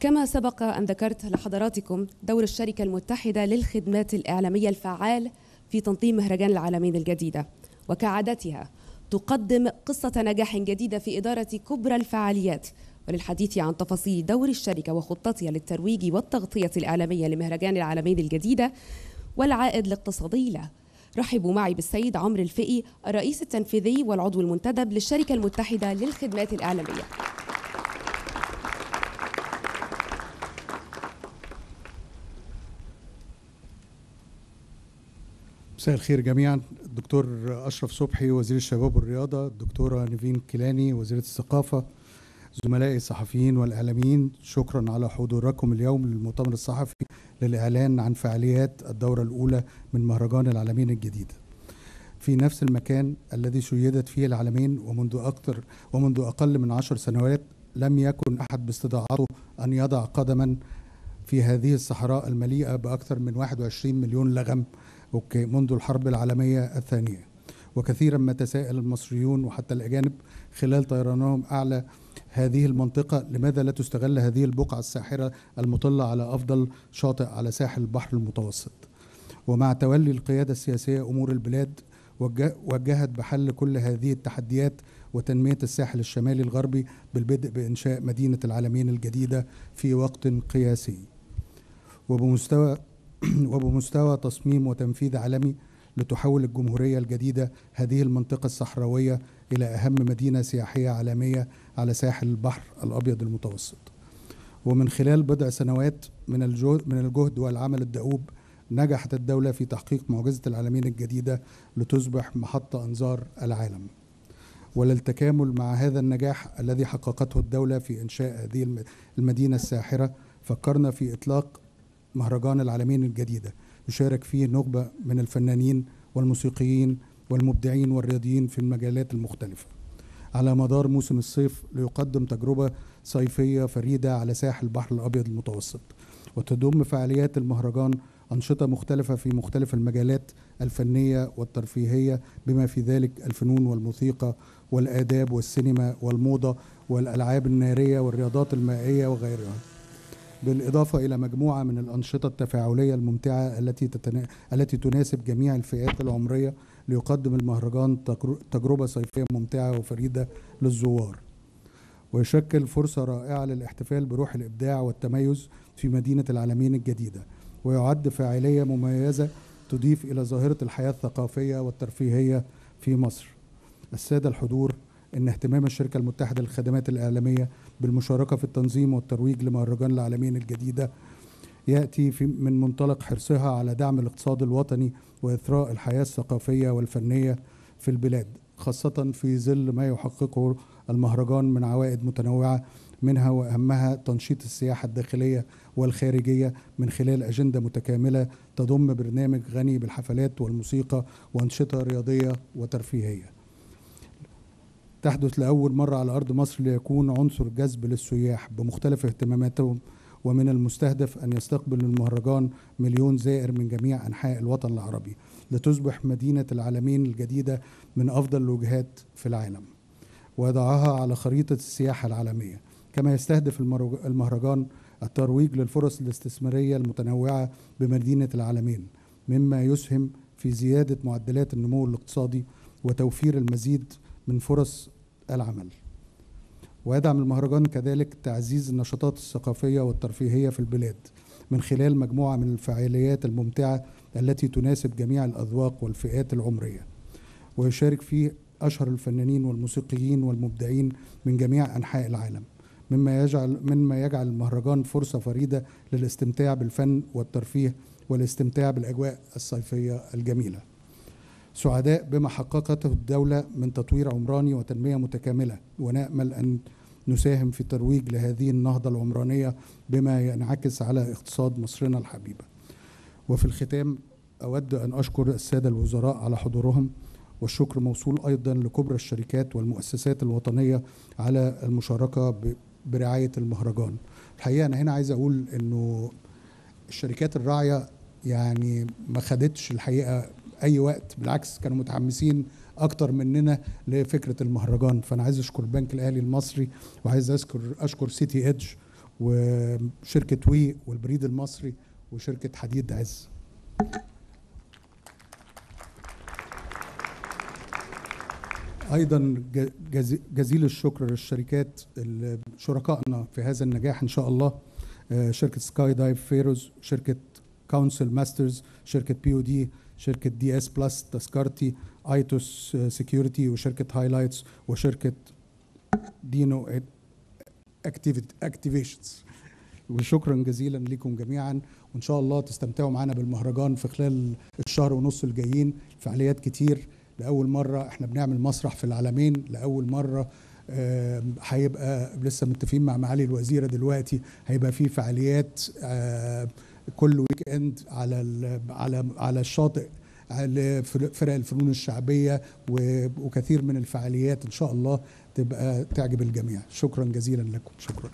كما سبق أن ذكرت لحضراتكم دور الشركة المتحدة للخدمات الإعلامية الفعال في تنظيم مهرجان العالمين الجديدة وكعادتها تقدم قصة نجاح جديدة في إدارة كبرى الفعاليات وللحديث عن تفاصيل دور الشركة وخطتها للترويج والتغطية الإعلامية لمهرجان العالمين الجديدة والعائد الاقتصادي له. رحبوا معي بالسيد عمرو الفقي الرئيس التنفيذي والعضو المنتدب للشركة المتحدة للخدمات الإعلامية. مساء الخير جميعا. الدكتور أشرف صبحي وزير الشباب والرياضة الدكتورة نيفين كيلاني وزيرة الثقافة زملائي الصحفيين والإعلاميين شكرا على حضوركم اليوم للمؤتمر الصحفي للإعلان عن فعاليات الدورة الأولى من مهرجان العالمين الجديد. في نفس المكان الذي شيدت فيه العالمين ومنذ أكثر ومنذ أقل من عشر سنوات لم يكن أحد باستطاعته أن يضع قدما في هذه الصحراء المليئة بأكثر من 21 مليون لغم أوكي منذ الحرب العالمية الثانية. وكثيرا ما تساءل المصريون وحتى الأجانب خلال طيرانهم أعلى هذه المنطقة لماذا لا تستغل هذه البقعة الساحرة المطلة على أفضل شاطئ على ساحل البحر المتوسط؟ ومع تولي القيادة السياسية أمور البلاد وجهت بحل كل هذه التحديات وتنمية الساحل الشمالي الغربي بالبدء بإنشاء مدينة العالمين الجديدة في وقت قياسي. وبمستوى وبمستوى تصميم وتنفيذ عالمي لتحول الجمهورية الجديدة هذه المنطقة الصحراوية إلى أهم مدينة سياحية عالمية على ساحل البحر الأبيض المتوسط. ومن خلال بضع سنوات من الجهد, من الجهد والعمل الدؤوب نجحت الدولة في تحقيق معجزة العالمين الجديدة لتصبح محطة أنظار العالم. وللتكامل مع هذا النجاح الذي حققته الدولة في إنشاء هذه المدينة الساحرة فكرنا في إطلاق مهرجان العالمين الجديدة. يشارك فيه نخبة من الفنانين والموسيقيين والمبدعين والرياضيين في المجالات المختلفة. على مدار موسم الصيف ليقدم تجربة صيفية فريدة على ساحل البحر الأبيض المتوسط وتضم فعاليات المهرجان أنشطة مختلفة في مختلف المجالات الفنية والترفيهية بما في ذلك الفنون والموسيقى والآداب والسينما والموضة والألعاب النارية والرياضات المائية وغيرها. بالإضافة إلى مجموعة من الأنشطة التفاعلية الممتعة التي تتنا... التي تناسب جميع الفئات العمرية ليقدم المهرجان تجربة صيفية ممتعة وفريدة للزوار. ويشكل فرصة رائعة للاحتفال بروح الإبداع والتميز في مدينة العالمين الجديدة ويعد فاعلية مميزة تضيف إلى ظاهرة الحياة الثقافية والترفيهية في مصر. السادة الحضور إن اهتمام الشركة المتحدة للخدمات الإعلامية بالمشاركة في التنظيم والترويج لمهرجان العالمين الجديدة يأتي في من منطلق حرصها على دعم الاقتصاد الوطني وإثراء الحياة الثقافية والفنية في البلاد خاصة في ظل ما يحققه المهرجان من عوائد متنوعة منها وأهمها تنشيط السياحة الداخلية والخارجية من خلال أجندة متكاملة تضم برنامج غني بالحفلات والموسيقى وأنشطة رياضية وترفيهية. تحدث لأول مرة على أرض مصر ليكون عنصر جذب للسياح بمختلف اهتماماتهم ومن المستهدف أن يستقبل المهرجان مليون زائر من جميع أنحاء الوطن العربي لتصبح مدينة العالمين الجديدة من أفضل الوجهات في العالم ويضعها على خريطة السياحة العالمية. كما يستهدف المهرجان الترويج للفرص الاستثمارية المتنوعة بمدينة العالمين مما يسهم في زيادة معدلات النمو الاقتصادي وتوفير المزيد من فرص العمل. ويدعم المهرجان كذلك تعزيز النشاطات الثقافية والترفيهية في البلاد من خلال مجموعة من الفعاليات الممتعة التي تناسب جميع الأذواق والفئات العمرية. ويشارك فيه أشهر الفنانين والموسيقيين والمبدعين من جميع أنحاء العالم مما يجعل مما يجعل المهرجان فرصة فريدة للاستمتاع بالفن والترفيه والاستمتاع بالأجواء الصيفية الجميلة. سعداء بما حققته الدولة من تطوير عمراني وتنمية متكاملة. ونأمل أن نساهم في ترويج لهذه النهضة العمرانية بما ينعكس على اقتصاد مصرنا الحبيبة. وفي الختام أود أن أشكر السادة الوزراء على حضورهم والشكر موصول أيضا لكبرى الشركات والمؤسسات الوطنية على المشاركة برعاية المهرجان. الحقيقة أنا هنا عايز أقول أنه الشركات الراعية يعني ما خدتش الحقيقة أي وقت بالعكس كانوا متحمسين أكتر مننا لفكرة المهرجان. فأنا عايز أشكر البنك الأهلي المصري وعايز اشكر أشكر City Edge وشركة WE والبريد المصري وشركة حديد عز. أيضا جزيل الشكر للشركات شركائنا في هذا النجاح إن شاء الله. آه، شركة Sky Dive فيروز شركة كونسل ماسترز شركه POD شركه DS Plus تذكرتي ايتوس Security وشركه Highlights وشركه Dino Activations وشكرا جزيلا لكم جميعا. وإن شاء الله تستمتعوا معنا بالمهرجان في خلال الشهر ونص الجايين. فعاليات كتير. لأول مرة إحنا بنعمل مسرح في العالمين. لأول مرة آم، هيبقى لسه متفقين مع معالي الوزيرة دلوقتي. هيبقى في فعاليات آم، كل weekend على على على الشاطئ فرق الفنون الشعبية وكثير من الفعاليات إن شاء الله تبقى تعجب الجميع. شكرا جزيلا لكم. شكرا.